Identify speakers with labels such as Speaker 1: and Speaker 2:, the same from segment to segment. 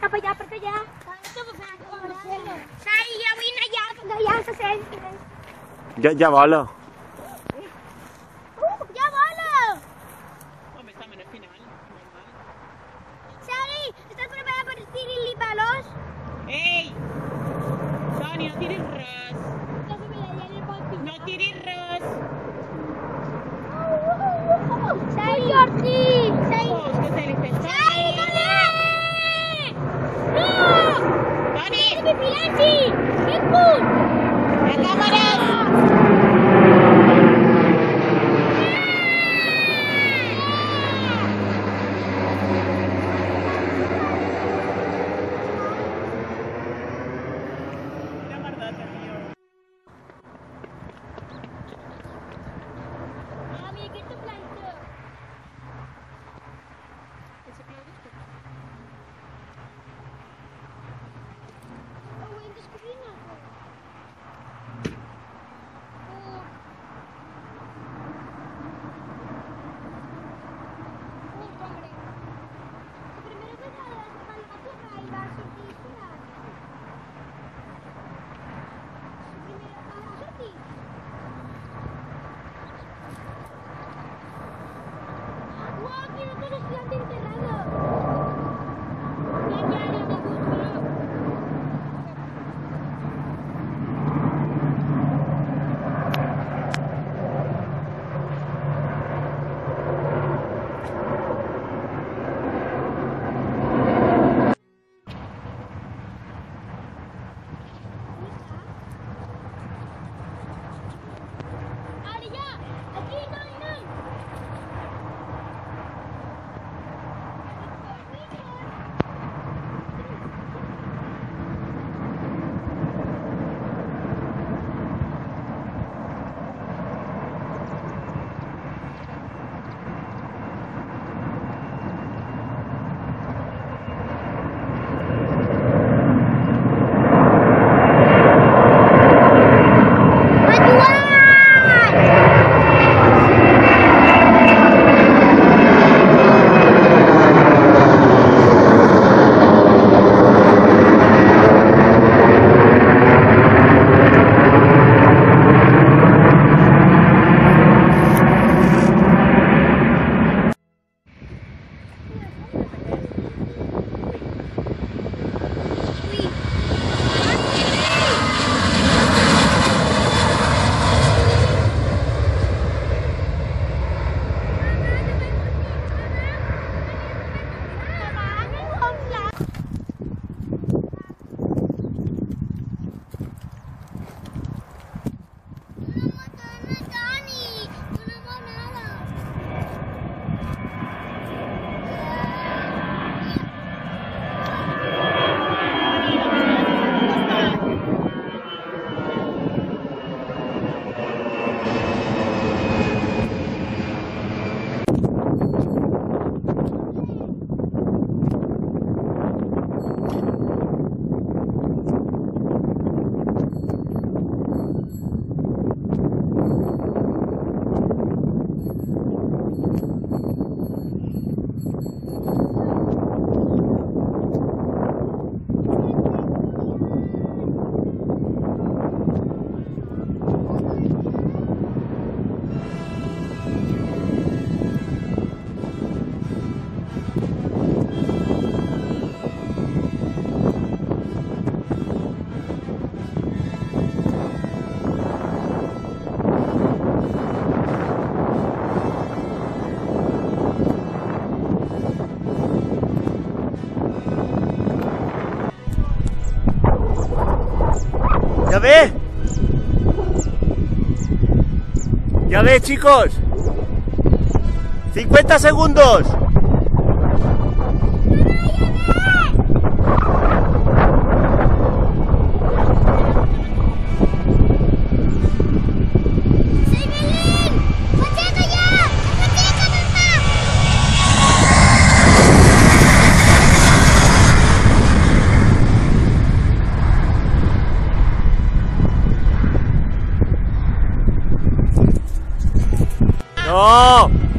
Speaker 1: Tak apa, apa saja. Saya yang minat yang saya.
Speaker 2: Jajah, lah.
Speaker 1: ¡La cámara!
Speaker 2: ¿Ya ve? ¿Ya ve, chicos? 50 segundos. 야!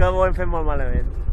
Speaker 2: Que ho hem fet